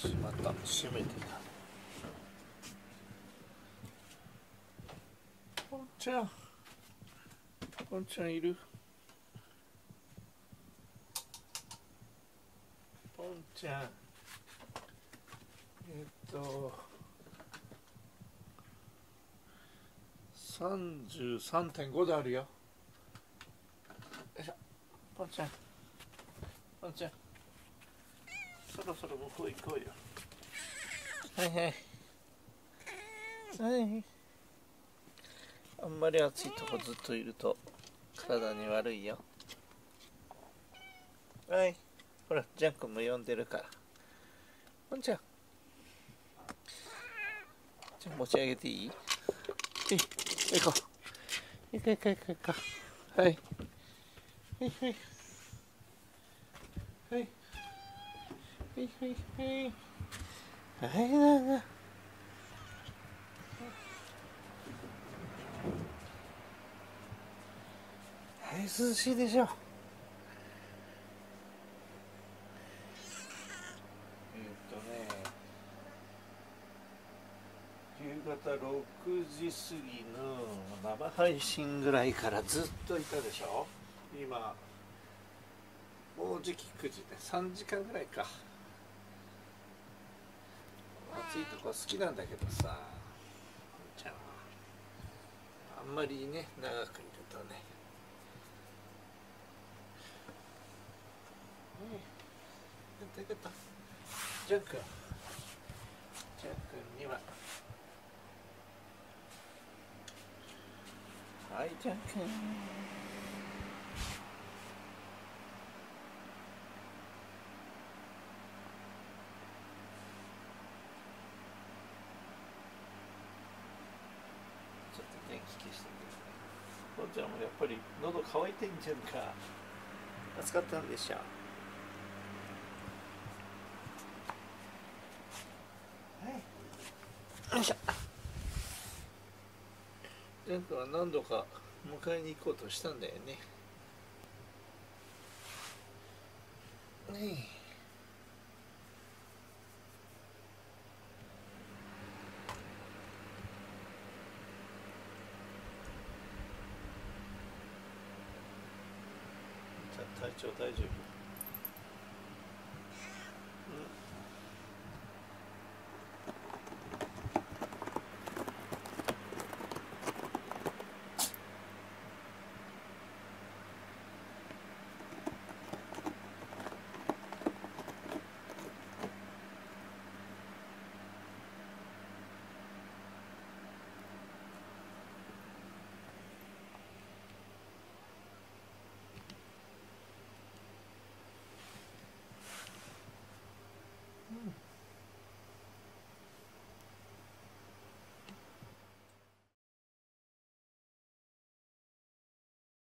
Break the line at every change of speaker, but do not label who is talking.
しまった閉めてた。ポンちゃん。ポンちゃんいる。ポンちゃん。えっと。33.5度あるよ。よいしょ。ポンちゃん。ポンちゃん。そろそろ向こう行こうよ。はいはい。はい。あんまり暑いとこずっといると体に悪いよ。はい。ほらジャン君も呼んでるから。ポンちゃ。んじゃ持ち上げていい？え行こう。行こう行こう行こう行こう。はい。はいはい。はい。はいはいはいはいななはい涼しいでしょうえっとね夕方6時過ぎの生配信ぐらいからずっといたでしょ今もうじき9時ね3時間ぐらいか暑いとこ好きなんだけどさちゃんは。あんまりね長くいるとね。うんやったやった。ジャン君。ジャン君には。はいジャン君ちょっと電気消してくれポンちゃんもやっぱり喉乾いてんじゃんか。暑かったんでしょはい。よいしょ。ジャン君は何度か迎えに行こうとしたんだよね。ねえじゃあ体調大丈夫？